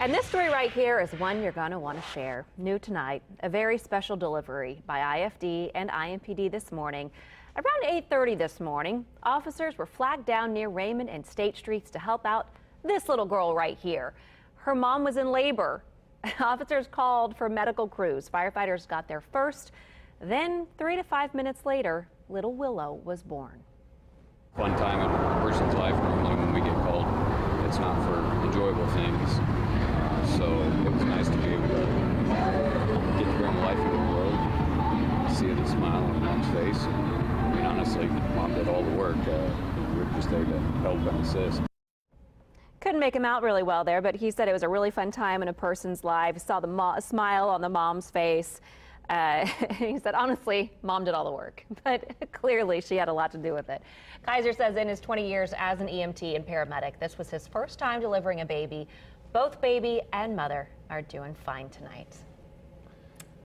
And this story right here is one you're going to want to share. New tonight, a very special delivery by IFD and IMPD this morning. Around 8:30 this morning, officers were flagged down near Raymond and State Streets to help out this little girl right here. Her mom was in labor. Officers called for medical crews. Firefighters got there first. Then, 3 to 5 minutes later, little Willow was born. Fun time in a person's life normally when we get called. It's not for enjoyable things. See the smile on mom's face. And, I mean, honestly, mom did all the work. Uh, just there to help and assist. Couldn't make him out really well there, but he said it was a really fun time in a person's life. Saw the smile on the mom's face. Uh, he said, honestly, mom did all the work, but clearly she had a lot to do with it. Kaiser says in his 20 years as an EMT and paramedic, this was his first time delivering a baby. Both baby and mother are doing fine tonight.